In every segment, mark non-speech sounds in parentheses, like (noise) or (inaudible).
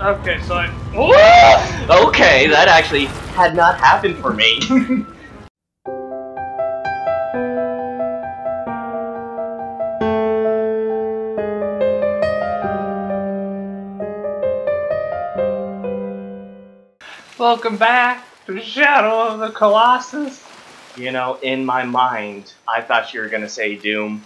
Okay, so I. (laughs) okay, that actually had not happened for me. (laughs) Welcome back to Shadow of the Colossus. you know, in my mind, I thought you were gonna say Doom.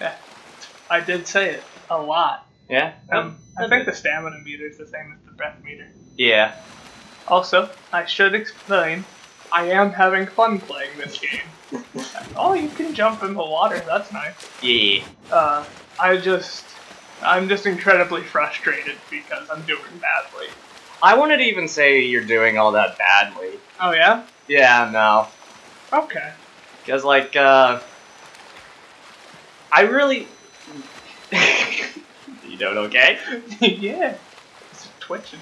yeah, (laughs) I did say it a lot. Yeah? Um, I think the stamina meter is the same as the breath meter. Yeah. Also, I should explain, I am having fun playing this game. (laughs) oh, you can jump in the water. That's nice. Yeah. Uh, I just, I'm just incredibly frustrated because I'm doing badly. I wouldn't even say you're doing all that badly. Oh yeah? Yeah, no. Okay. Because, like, uh. I really. (laughs) you doing okay? (laughs) yeah. It's twitching.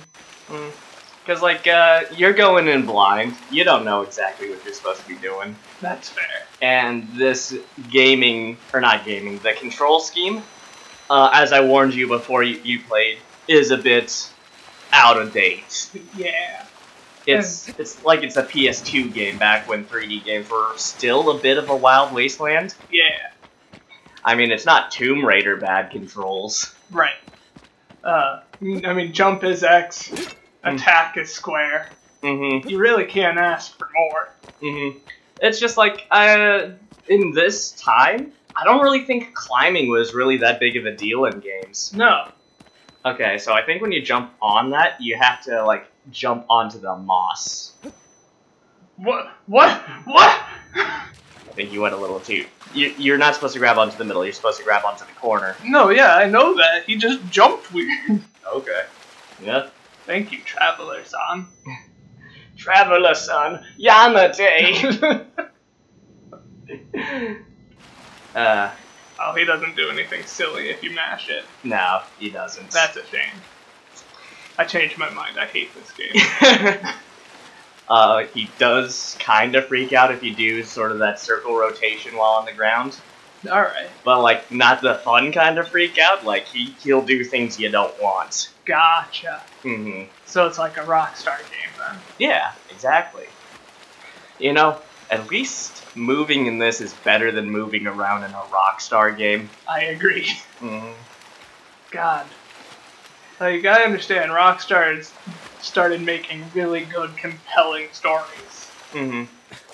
Because, like, uh, you're going in blind. You don't know exactly what you're supposed to be doing. That's fair. And this gaming, or not gaming, the control scheme, uh, as I warned you before you, you played, is a bit out of date. (laughs) Yeah. It's it's like it's a PS2 game back when 3D games were still a bit of a wild wasteland. Yeah. I mean, it's not Tomb Raider bad controls. Right. Uh, I mean, jump is X, attack is square. Mm-hmm. You really can't ask for more. Mm-hmm. It's just like uh, in this time, I don't really think climbing was really that big of a deal in games. No. Okay, so I think when you jump on that, you have to like jump onto the moss. What? What? What? (laughs) I think you went a little too. You, you're not supposed to grab onto the middle. You're supposed to grab onto the corner. No, yeah, I know that. He just jumped weird. (laughs) Okay. Yeah. Thank you, Traveler Son. (laughs) Traveler son, Yamate. (laughs) uh, Oh, he doesn't do anything silly if you mash it. no, he doesn't. That's a shame. I changed my mind. I hate this game. Uh, he does kind of freak out if you do sort of that circle rotation while on the ground, Alright. but like not the fun kind of freak out. Like he he'll do things you don't want. Gotcha. hmm So it's like a Rockstar game then. Yeah, exactly. You know, at least moving in this is better than moving around in a Rockstar game. I agree. hmm God. Like, you gotta understand, Rockstar has started making really good, compelling stories. hmm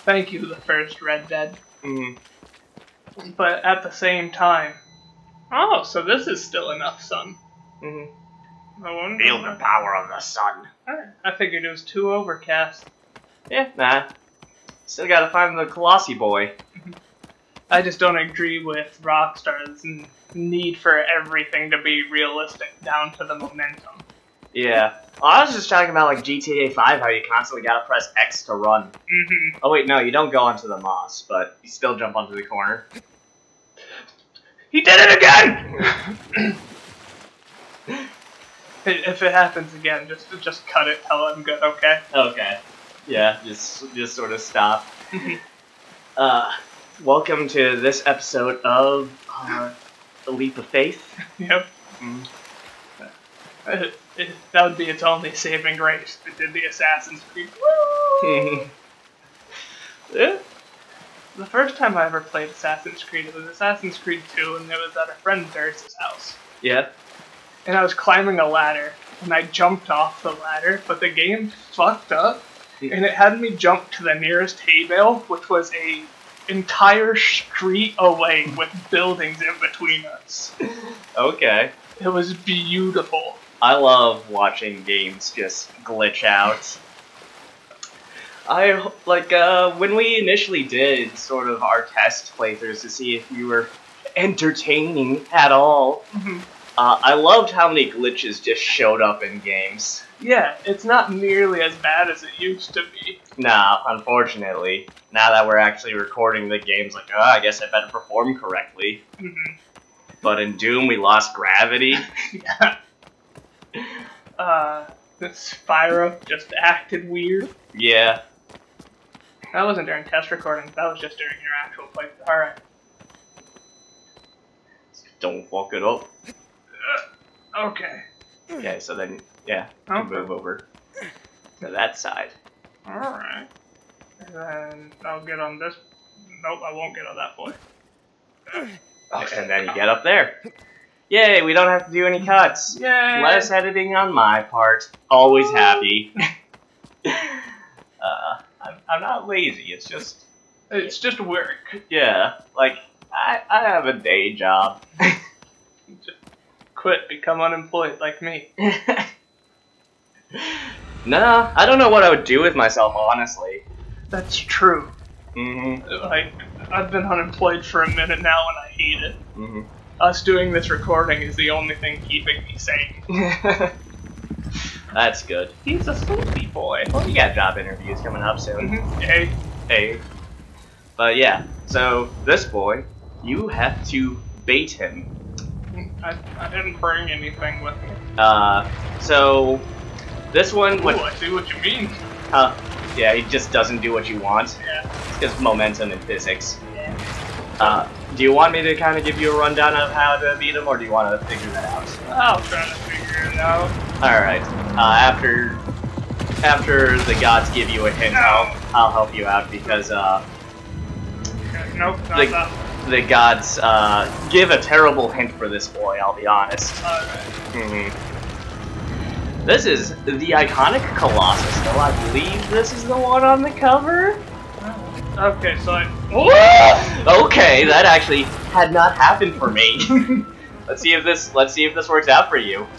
Thank you, the first Red Dead. hmm But at the same time, oh, so this is still enough sun. hmm I wonder. Feel the power of the sun. I figured it was too overcast. Yeah, nah. Still gotta find the Colossi boy. I just don't agree with Rockstar's need for everything to be realistic down to the momentum. Yeah. Well, I was just talking about like GTA 5, how you constantly gotta press X to run. hmm Oh wait, no, you don't go onto the moss, but you still jump onto the corner. He did it again! (laughs) if it happens again, just just cut it. Tell I'm good. Okay. Okay. Yeah, just just sort of stop. (laughs) uh, welcome to this episode of uh, The Leap of Faith. (laughs) Yep. Mm. Uh, it- that would be its only saving grace. It did the Assassin's Creed. yeah. (laughs) The first time I ever played Assassin's Creed, it was Assassin's Creed 2, and it was at a friend house. Yeah. And I was climbing a ladder, and I jumped off the ladder, but the game fucked up, and it had me jump to the nearest hay bale, which was a entire street away with buildings in between us. Okay. It was beautiful. I love watching games just glitch out. I like uh, when we initially did sort of our test playthroughs to see if you were entertaining at all. Mhm. Uh, I loved how many glitches just showed up in games. Yeah, it's not nearly as bad as it used to be. Nah, unfortunately, now that we're actually recording the games, like, oh, I guess I better perform correctly. Mhm. But in Doom, we lost gravity. (laughs) yeah. Uh, this Spyro just acted weird. yeah. That wasn't during test recordings. That was just during your actual playthrough. All right. Don't fuck it up. Okay. Okay, so then, yeah, you Okay. move over to that side. Alright. And then I'll get on this. Nope, I won't get on that boy. And then you get up there. Yay, we don't have to do any cuts. Yay! Less editing on my part. Always happy. (laughs) uh, I'm, I'm not lazy, it's just, It's just work. yeah, like, I, I have a day job. (laughs) Just quit, become unemployed like me. (laughs) nah, I don't know what I would do with myself, honestly. That's true. Mm-hmm. Like, I've been unemployed for a minute now and I hate it. Mm-hmm. Us doing this recording is the only thing keeping me sane. (laughs) That's good. He's a sleepy boy. Well, you got job interviews coming up soon. Mhm. Hey, Hey. But yeah, so this boy, you have to bait him. I, I didn't bring anything with me. Uh, so this one, Ooh, what? I see what you mean. Uh, yeah, he just doesn't do what you want. Yeah. It's just momentum and physics. Yeah. Uh, do you want me to kind of give you a rundown of how to beat him, or do you want to figure that out? I'll try to figure it out. All right. Uh, after after the gods give you a hint, I'll, I'll help you out because uh, Okay, Nope, not Like- that. The gods uh, give a terrible hint for this boy. I'll be honest. Alright. hmm This is the iconic Colossus, though I believe this is the one on the cover. Okay, so I. Oh! (laughs) okay, that actually had not happened for me. (laughs) let's see if this let's see if this works out for you. (laughs)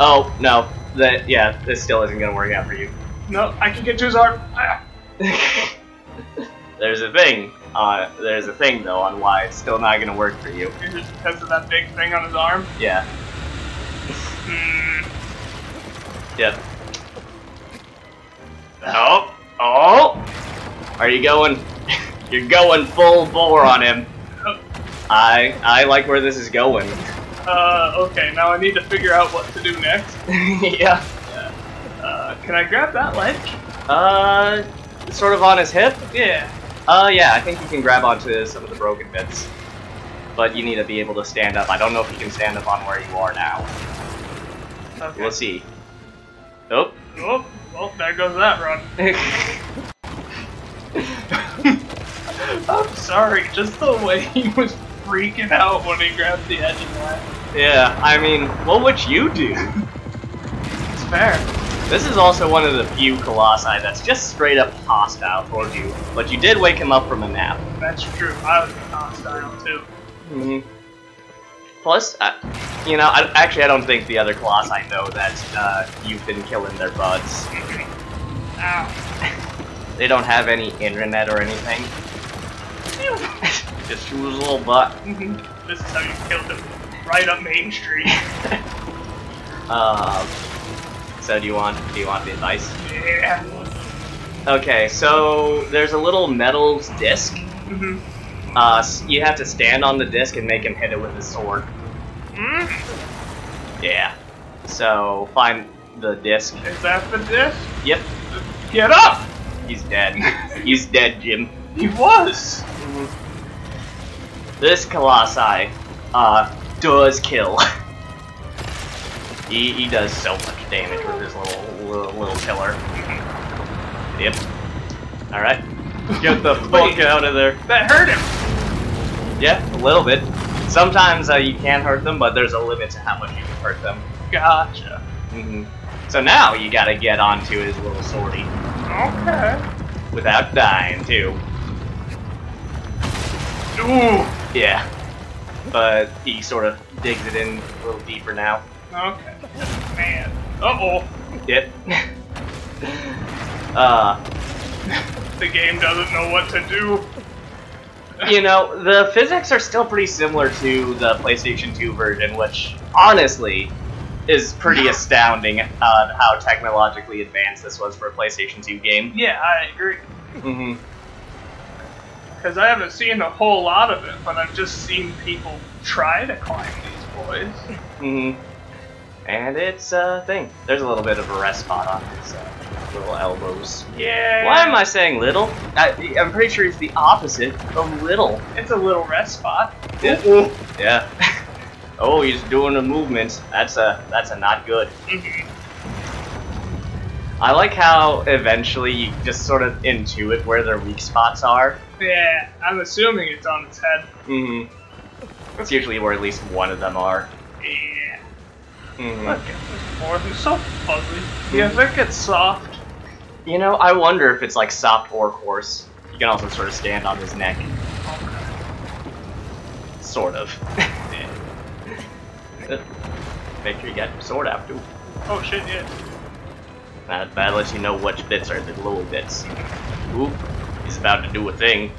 Oh no, that yeah, this still isn't gonna work out for you. No, I can get to his arm. Ah. there's a thing. Uh, there's a thing though on why it's still not gonna work for you. Is it because of that big thing on his arm? Yeah. Hmm. Yep. Oh, oh! Are you going? (laughs) You're going full bore on him. (laughs) I I like where this is going. Uh, okay, now I need to figure out what to do next. (laughs) yeah. Uh, can I grab that ledge? Uh, sort of on his hip. Yeah. Uh, yeah, I think you can grab onto some of the broken bits. But you need to be able to stand up. I don't know if you can stand up on where you are now. Okay. We'll see. Oh. Oh, well, there goes that run. (laughs) I'm sorry, just the way he was freaking out when he grabbed the edge of that. yeah, I mean, what would you do? It's fair. This is also one of the few colossi that's just straight up hostile towards you, but you did wake him up from a nap. That's true. I was hostile too. hmm Plus, uh, you know, I, actually, I don't think the other colossi know that uh, you've been killing their buds. Ow. (laughs) They don't have any internet or anything. (laughs) just through his little butt. this is how you killed him. Right up Main Street. (laughs) Um, so do you want do you want the advice? yeah. Okay, so there's a little metal disc. hmm Uh, you have to stand on the disc and make him hit it with his sword. Mm. Yeah. So find the disc. Is that the disc? Yep, Get up! he's dead. he's dead, Jim. He was! This colossi uh does kill. (laughs) he he does so much damage with his little little, little killer. Yep. All right. Get the fuck out of there. That hurt him! Yeah, a little bit. Sometimes uh, you can hurt them, but there's a limit to how much you can hurt them. Gotcha. hmm So now you gotta get onto his little swordie Okay. without dying too. Ooh. Yeah. But he sort of digs it in a little deeper now. Okay. Man. Uh oh. Yep. (laughs) uh, The game doesn't know what to do. you know, the physics are still pretty similar to the PlayStation 2 version, which honestly is pretty astounding uh, how technologically advanced this was for a PlayStation 2 game. Yeah, I agree. hmm Because I haven't seen a whole lot of it, but I've just seen people try to climb these boys. hmm And it's a thing. There's a little bit of a rest spot on his uh, little elbows. Yeah. Why am I saying little? I, I'm pretty sure it's the opposite of little. It's a little rest spot. Yeah. Yeah. (laughs) Oh, he's doing a movement. That's a that's a not good. Mhm. I like how eventually you just sort of intuit where their weak spots are. Yeah, I'm assuming it's on its head. Mm-hmm. That's usually where at least one of them are. Yeah. Mhm. Look at this board. It's so fuzzy. Do you think it's soft? You know, I wonder if it's like soft or coarse. You can also sort of stand on his neck. Sort of. (laughs) Make sure you got your sword out too. Oh shit, yeah. That, that lets you know which bits are the lower bits. Oop, he's about to do a thing.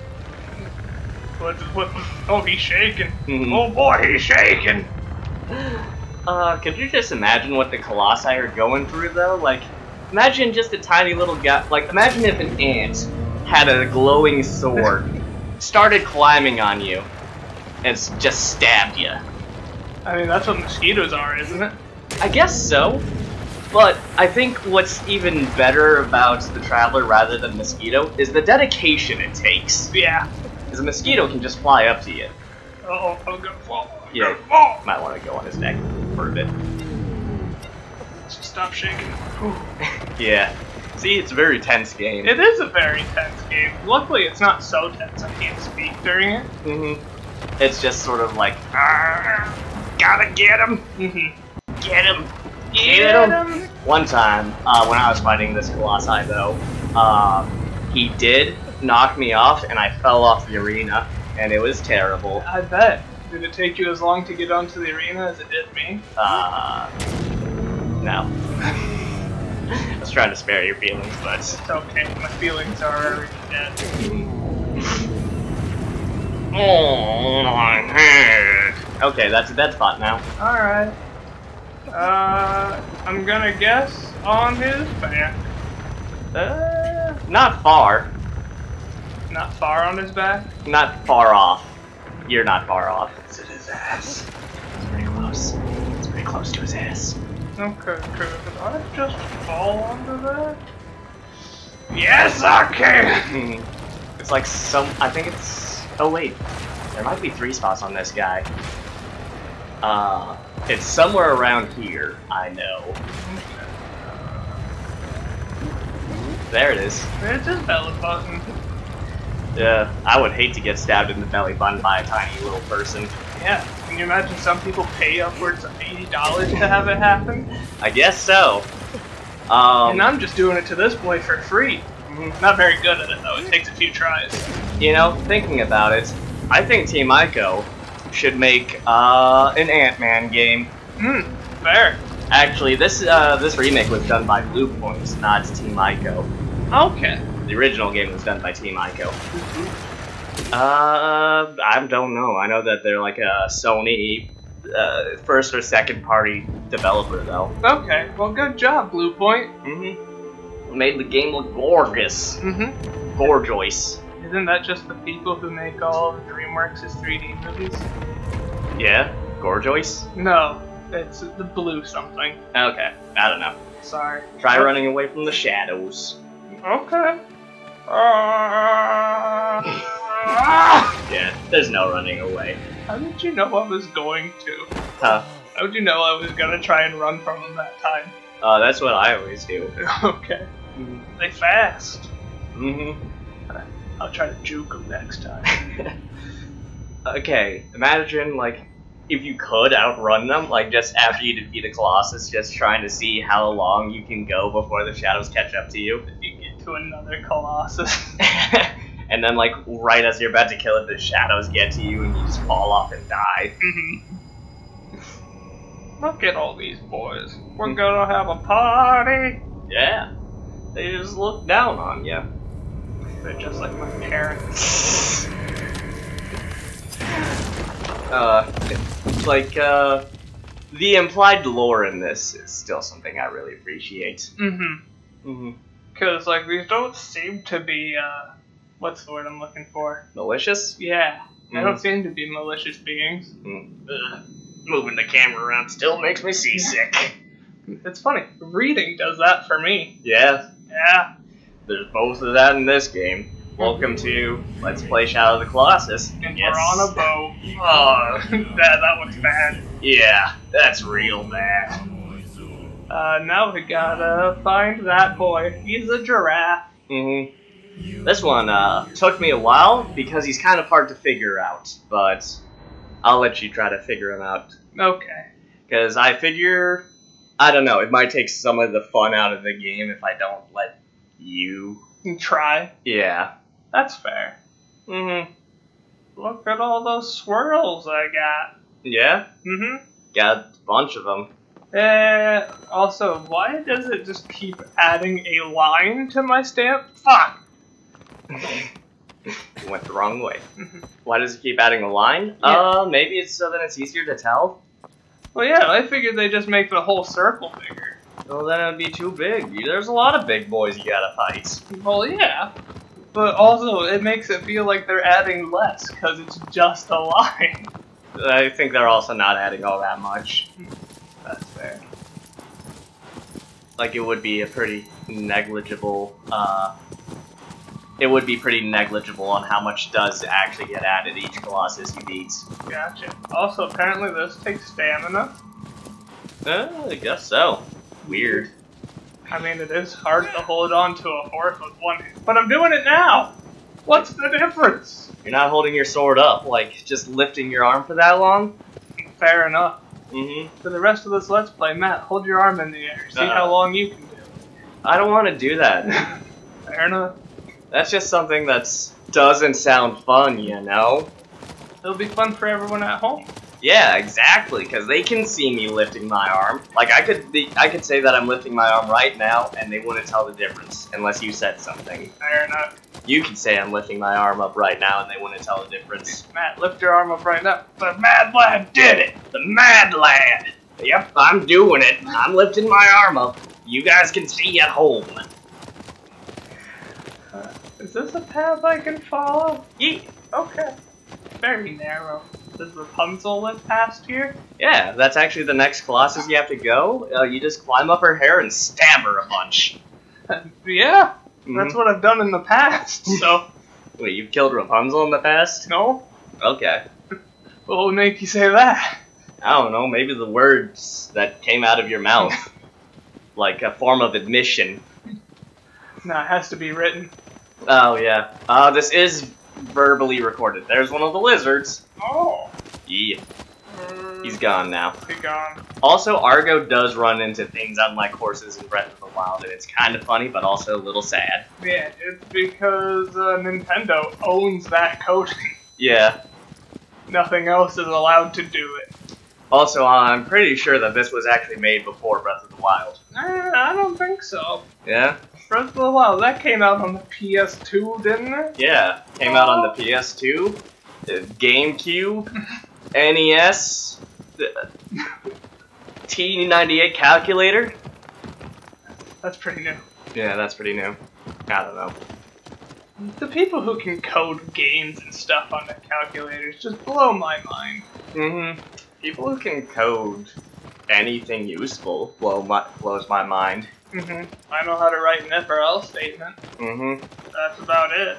What, what, oh, he's shaking. Mhm. Oh boy, he's shaking. (laughs) Uh, could you just imagine what the Colossi are going through though? Like, imagine just a tiny little guy. Like, imagine if an ant had a glowing sword, (laughs) started climbing on you, and just stabbed you. I mean, that's what mosquitoes are, isn't it? I guess so. But I think what's even better about the Traveler rather than Mosquito is the dedication it takes. Yeah. Because a mosquito can just fly up to you. Oh, I'm gonna fall. Yeah. Might want to go on his neck for a bit. Stop shaking. (laughs) Yeah. See, it's a very tense game. It is a very tense game. Luckily, it's not so tense I can't speak during it. hmm It's just sort of like, gotta get him, Mm-hmm. get him, Get him. One time, uh, when I was fighting this Colossi, though, uh, he did knock me off, and I fell off the arena, and it was terrible. I bet. Did it take you as long to get onto the arena as it did me? Uh, no. (laughs) I was trying to spare your feelings, but It's okay. My feelings are already dead. (laughs) okay, that's a dead spot now. Alright. Uh, I'm gonna guess on his back. Uh, not far, Not far on his back. not far off. You're not far off. His ass. It's pretty close. It's pretty close to his ass. Okay, could I just fall under that? Yes, I can! (laughs) it's like some. I think it's. Oh wait, there might be three spots on this guy. Uh, it's somewhere around here. I know. There it is. It's his belly button. Yeah, I would hate to get stabbed in the belly button by a tiny little person. Yeah, can you imagine some people pay upwards of $80 to have it happen? I guess so. Um, and I'm just doing it to this boy for free. mhm. Not very good at it though, it takes a few tries. you know, thinking about it, I think Team Ico should make uh, an Ant-Man game. Hmm, fair. Actually, this uh, this remake was done by Blue Points, not Team Ico. Okay. The original game was done by Team Ico. Uh, I don't know. I know that they're like a Sony uh, first or second party developer, though. Okay, well good job, Blue Point. Mm-hmm. Made the game look gorgeous, Mm-hmm. gorgeous. Isn't that just the people who make all of DreamWorks' 3D movies? Yeah, gorgeous. No, it's the blue something. Okay, I don't know. Sorry. Try running away from the shadows. Okay. Uh, Yeah, there's no running away. how did you know I was going to? Huh. How did you know I was gonna try and run from them that time? Uh, that's what I always do. (laughs) okay. They fast. Mm-hmm. I'll try to juke them next time. (laughs) okay, imagine like if you could outrun them, like just after you defeat a Colossus, just trying to see how long you can go before the shadows catch up to you. you get to another Colossus. (laughs) (laughs) and then like right as you're about to kill it, the shadows get to you and you just fall off and die. Mhm. Look at all these boys. We're gonna have a party. Yeah. They just look down on you. They're just like my parents. (laughs) Uh, it's like, uh, the implied lore in this is still something I really appreciate. Mm-hmm. Mm-hmm. Because, like, these don't seem to be, uh, what's the word I'm looking for? Malicious? Yeah. They don't seem to be malicious beings. Ugh. Moving the camera around still makes me seasick. It's funny. Reading does that for me. Yeah, Yeah. there's both of that in this game. Welcome to Let's Play Shadow of the Colossus. And Yes. we're on a boat. (laughs) Oh, (laughs) that, that was bad. Yeah, that's real bad. Uh, now we gotta find that boy. He's a giraffe. hmm This one uh, took me a while because he's kind of hard to figure out, but I'll let you try to figure him out. Okay. Because I figure, I don't know, it might take some of the fun out of the game if I don't let you. Try. Yeah. That's fair. hmm Look at all those swirls I got. Yeah? Mm-hmm. Got a bunch of them. Uh, also, why does it just keep adding a line to my stamp? Fuck! (laughs) Went the wrong way. Mhm. Why does it keep adding a line? Yeah. Uh, maybe it's so that it's easier to tell. Well, yeah, I figured they just make the whole circle bigger. Well, then it'd be too big. There's a lot of big boys you gotta fight. Well, yeah. But also, it makes it feel like they're adding less, because it's just a line. I think they're also not adding all that much. That's fair. Like, it would be a pretty negligible, uh, it would be pretty negligible on how much does actually get added each Colossus you beat. Gotcha. Also, apparently this takes stamina. Uh, I guess so. Weird. I mean, it is hard to hold on to a horse with one hand, but I'm doing it now! What's the difference? You're not holding your sword up, like, just lifting your arm for that long? Fair enough. Mm-hmm. For the rest of this Let's Play, Matt, hold your arm in the air. See Uh-uh. how long you can do I don't want to do that. (laughs) Fair enough. That's just something that doesn't sound fun, you know? It'll be fun for everyone at home. Yeah, exactly, because they can see me lifting my arm. Like, I could be, I could say that I'm lifting my arm right now, and they wouldn't tell the difference, unless you said something. Fair enough. You can say I'm lifting my arm up right now, and they wouldn't tell the difference. Matt, lift your arm up right now. The Mad Lad did it! The Mad Lad! Yep, I'm doing it. I'm lifting my arm up. You guys can see at home. Is this a path I can follow? Yeah, Okay. Very narrow. Does Rapunzel live past here? yeah that's actually the next Colossus you have to go. Uh, you just climb up her hair and stab her a bunch. (laughs) yeah, Mhm. that's what I've done in the past. (laughs) So, Wait, you've killed Rapunzel in the past? no? Okay. What would make you say that? I don't know, maybe the words that came out of your mouth. (laughs) like a form of admission. No, it has to be written. Oh, yeah. Uh, this is verbally recorded. There's one of the lizards. Oh. Yeah, he's gone now. Be gone. Also, Argo does run into things unlike horses in Breath of the Wild, and it's kind of funny, but also a little sad. Yeah, it's because uh, Nintendo owns that coding. (laughs) Yeah. Nothing else is allowed to do it. Also, I'm pretty sure that this was actually made before Breath of the Wild. Eh, I don't think so. Yeah? Breath of the Wild, that came out on the PS2, didn't it? Yeah. Came out on the PS2, the GameCube, (laughs) NES, T98 calculator. That's pretty new. Yeah, that's pretty new. I don't know. The people who can code games and stuff on the calculators just blow my mind. Mm-hmm. People who can code anything useful blow my blows my mind. hmm I know how to write an if or else statement. Mm-hmm. That's about it.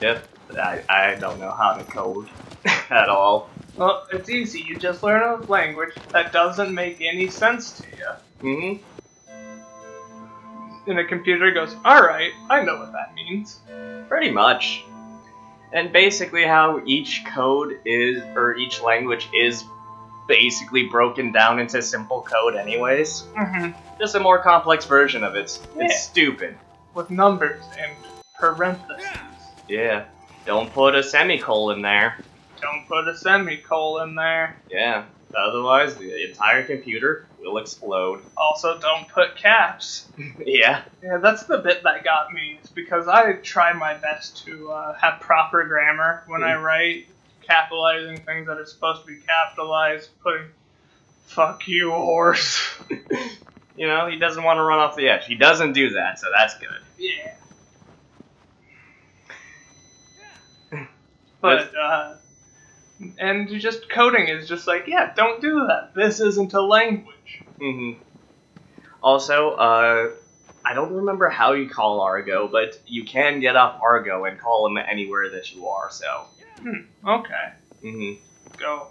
Yep. I, I don't know how to code (laughs) at all. Well, it's easy. You just learn a language that doesn't make any sense to you. Mm-hmm. And the computer goes, alright, I know what that means. Pretty much. And basically how each code is, or each language is basically broken down into simple code anyways. Mm-hmm. Just a more complex version of it. Yeah. It's stupid. With numbers and parentheses. Yeah. Don't put a semicolon there. Don't put a semicolon in there. Yeah. Otherwise, the entire computer will explode. Also, don't put caps. (laughs) yeah. Yeah, that's the bit that got me. It's because I try my best to uh, have proper grammar when I write, capitalizing things that are supposed to be capitalized, putting "fuck you, horse." (laughs) (laughs) You know, he doesn't want to run off the edge. He doesn't do that, so that's good. yeah. But uh, and just coding is just like, yeah, don't do that. This isn't a language. hmm Also, uh, I don't remember how you call Argo, but you can get off Argo and call him anywhere that you are. So, Okay. hmm Go.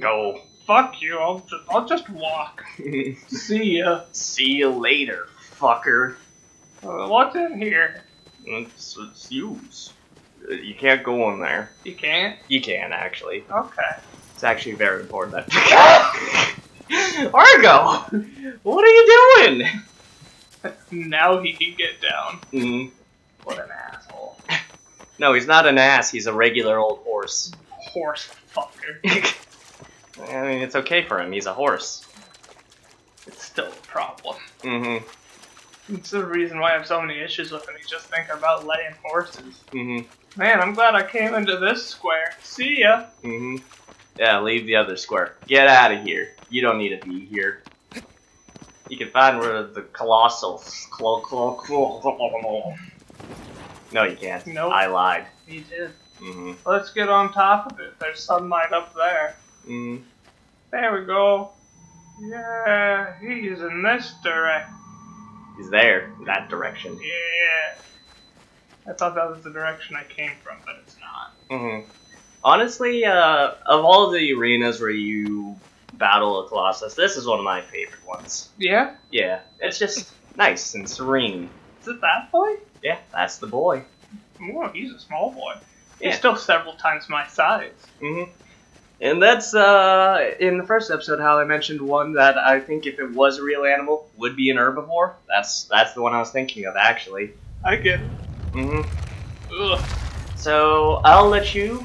go. Fuck you. I'll just, I'll just walk. (laughs) See ya. See you later, fucker. Uh, what's in here? It's, it's used. You can't go in there. You can't? You can actually. Okay. It's actually very important that. (laughs) Argo, what are you doing? Now he can get down. Mhm. What an asshole. No, he's not an ass. He's a regular old horse. Horse fucker. (laughs) I mean, it's okay for him. He's a horse. It's still a problem. Mm-hmm. It's the reason why I have so many issues with him. He's just think about laying horses. Mm-hmm. Man, I'm glad I came into this square. See ya. Mm-hmm. Yeah, leave the other square. Get out of here. You don't need to be here. You can find where the colossal. Clo- clo- clo- no, you can't. Nope. I lied. He did. Mm-hmm. Let's get on top of it. There's sunlight up there. Mm-hmm. There we go. Yeah, he's in this direction. He's there, in that direction. Yeah. I thought that was the direction I came from, but it's not. Mm-hmm. Honestly, uh, of all the arenas where you battle a Colossus, this is one of my favorite ones. Yeah? Yeah, it's just nice and serene. Is it that boy? Yeah, that's the boy. Oh, he's a small boy. He's still several times my size. Mm-hmm. And that's uh, in the first episode how I mentioned one that I think if it was a real animal would be an herbivore. That's that's the one I was thinking of actually. I get it. Mm-hmm. So I'll let you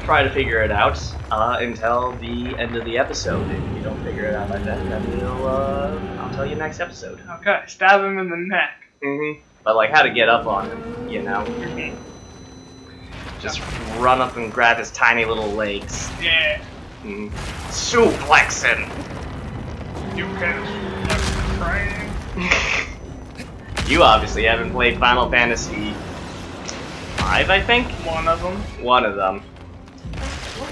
try to figure it out uh, until the end of the episode. If you don't figure it out by then, then we'll uh, I'll tell you next episode. Okay, stab him in the neck. Mm-hmm. But like how to get up on him, you know? Just run up and grab his tiny little legs. Yeah. Mm. Suplex him. You can train. (laughs) you obviously haven't played Final Fantasy five, I think. One of them. One of them.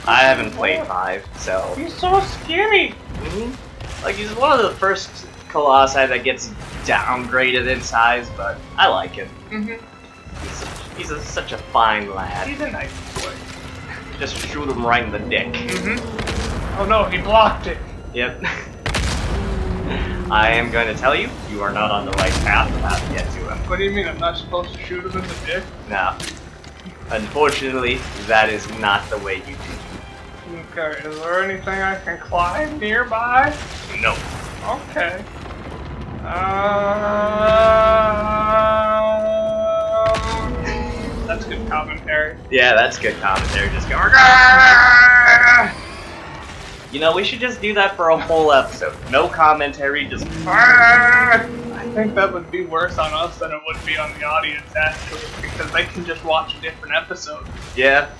I haven't played five, so. He's so skinny. Mhm. Like he's one of the first colossi that gets downgraded in size, but I like him. Mm-hmm. He's, he's a, such a fine lad. He's a nice boy. Just shoot him right in the dick. Mm-hmm. Oh no, he blocked it. Yep. (laughs) I am going to tell you, you are not on the right path of how to get to him. What do you mean I'm not supposed to shoot him in the dick? No. Unfortunately, that is not the way you do Okay, is there anything I can climb nearby? No. Okay. Um, that's good commentary. Yeah, that's good commentary. Just going. (laughs) You know, we should just do that for a whole episode. No commentary, just. I think that would be worse on us than it would be on the audience, actually, because they can just watch a different episode. Yeah.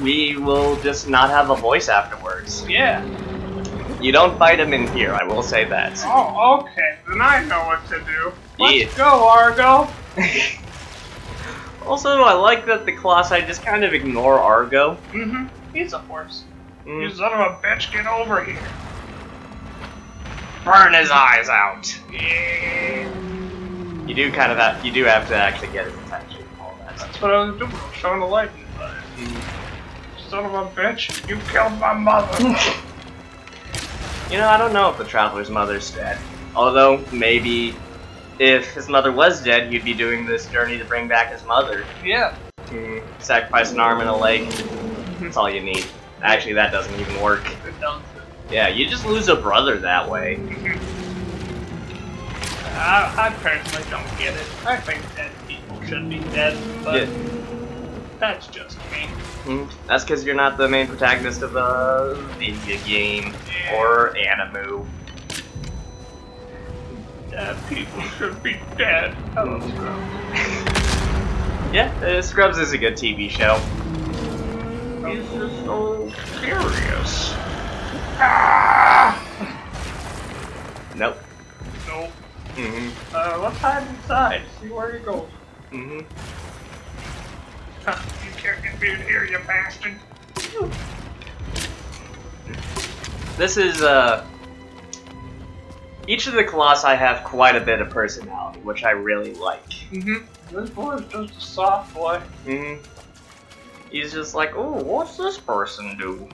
We will just not have a voice afterwards. Yeah. You don't fight him in here, I will say that. Oh, okay. Then I know what to do. Let's Yeah. go, Argo. (laughs) Also, I like that the Colossi just kind of ignore Argo. Mm-hmm. He's a horse. Mm. You son of a bitch, get over here. Burn his eyes out. Yeah. You do kind of have, you do have to actually get his attention. All that. That's what I was doing. I was showing the light in his eyes. Mm. Son of a bitch, you killed my mother. (laughs) You know, I don't know if the Traveler's mother's dead. Although, maybe if his mother was dead, he'd be doing this journey to bring back his mother. yeah. Mm. Sacrifice an arm and a leg. That's all you need. Actually, that doesn't even work. Yeah, you just lose a brother that way. I, I personally don't get it. I think dead people should be dead, but Yeah. that's just me. Mm, That's because you're not the main protagonist of a video game or anime. Dead people should be dead. Hello, (laughs) Scrub. Yeah, uh, Scrubs is a good TV show. He's just so furious. Ah! Nope. Nope. hmm Uh, let's hide inside. See where he goes. hmm Huh, you can't get me in here, you bastard. This is uh each of the colossi have quite a bit of personality, which I really like. Mm-hmm. This boy's just a soft boy. Mm-hmm. He's just like, oh, what's this person do?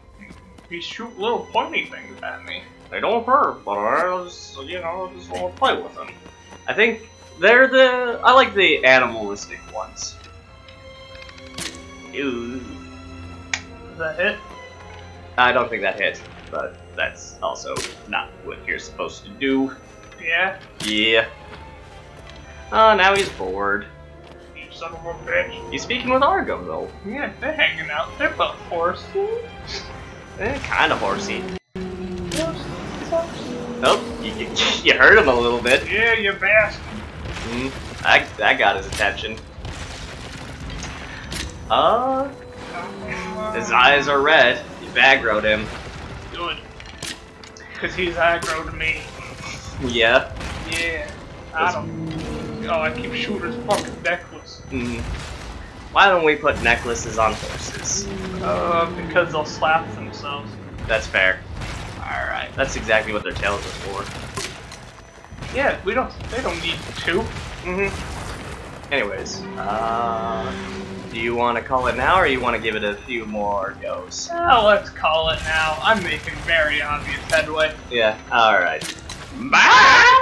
He shoot little pointy things at me. They don't hurt, but I just, you know, just want to play with them. I think they're the. I like the animalistic ones. Ew. Is that hit? I don't think that hit, but that's also not what you're supposed to do. Yeah. Yeah. Oh, now he's bored. Son of a bitch. He's speaking with Argo, though. Yeah, they're hanging out. They're both horses. Eh, kind of horsey. Oh, you, you, you hurt him a little bit. Yeah, you bastard. Mm, I, that got his attention. Uh, his eyes are red. You aggroed him. Good. Cause he's aggro to me. Yeah. Yeah. I don't. Oh, I keep shooting his fucking necklace. Mm. Why don't we put necklaces on horses? Uh, because they'll slap themselves. That's fair. Alright, that's exactly what their tails are for. Yeah, we don't. They don't need two. Mm-hmm. Anyways, uh, do you want to call it now, or you want to give it a few more goes? Now let's call it now. I'm making very obvious headway. Yeah. All right. Bye.